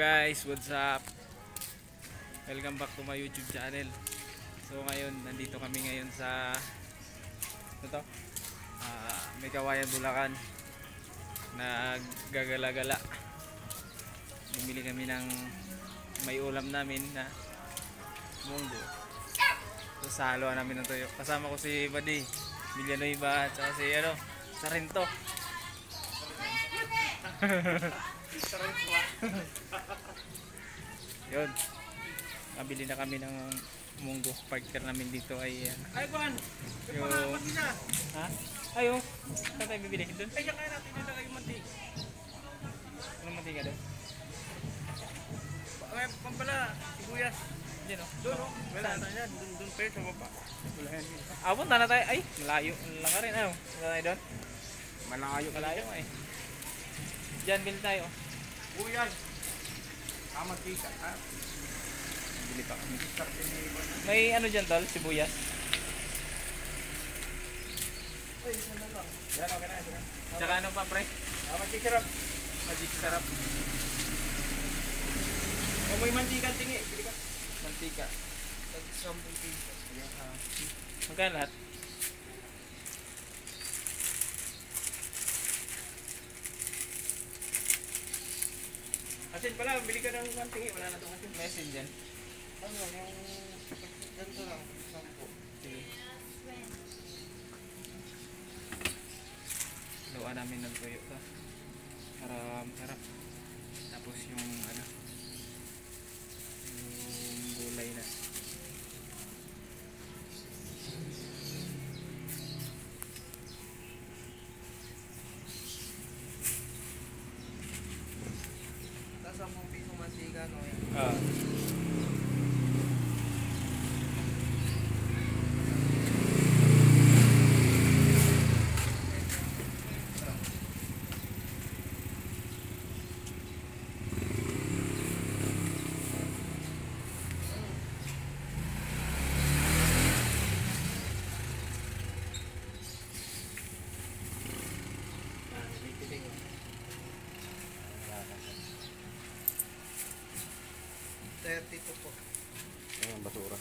guys, what's up? Welcome back to my YouTube channel. So ngayon, nandito kami ngayon sa ano to? Ah, may kawayan Bulacan. Naggagala-gala. Bumili kami ng may ulam namin na munggo. So salo namin ng tuyo. Kasama ko si Buddy, Villanueva, at saka si ano, Sarento. Yun. Nabili na kami ng munggo. Partner namin dito ay uh, Ay, Juan! yung... Ha? Ayo. Saan tayo bibili? Doon? Ay, kaya natin dito kayo mantik. Anong mantika doon? Ay, pampala, sibuyas. Diyan o. Doon, oh. Wala na yan. Doon, doon pa yun sa baba. Wala yan. Ah, punta na tayo. Ay, malayo. Lang ka rin. Ano? Punta tayo doon? Malayo Malayo eh. Diyan, bili tayo. Buyan! Tama kita, ha? Bili pa kami. May ano dyan tol? Sibuyas? Ay, isa na lang. Yan, okay na. Tsaka ano pa pre? Tama, kisarap. Magic sarap. O, may mantikan tingi. Bili ka. Mantika. Nag-sampung piso. Ah, magkano lahat? Asin pala, bili ka ng mantingi. Wala na itong asin. Mesin dyan. Ano, yung... Ganito lang. Sampo. Sige. Luwa namin ng tuyo to. Para masarap. Tapos ano yung Tapos sampung piso mantika, no? Ah. Thirty-two po. Ayan, basura.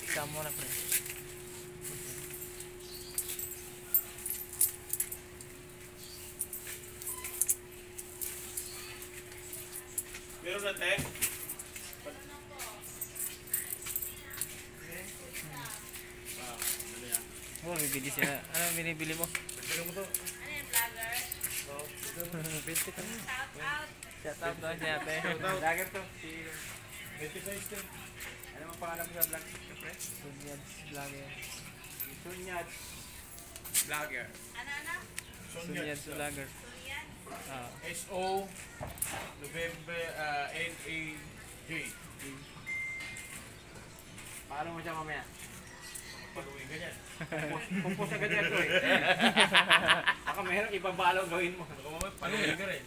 Isama mo na pre. Meron na, te? Oh, bibili siya. Ano binibili mo? Bili mo to. Binti ka. Shout out daw siya ate. Shout out. Dagger to. Si 26 din. ano mo pangalan mo sa vlog? Siyempre. Sunyad vlogger. Sunyad. Vlogger. Sunyad vlogger. Ah. S-O November uh, N-A-J. Paano mo siya mamaya? Paluin ka niyan. Kumpos agad yan ko eh. Baka meron ibang balaw gawin mo. Paluin ka rin.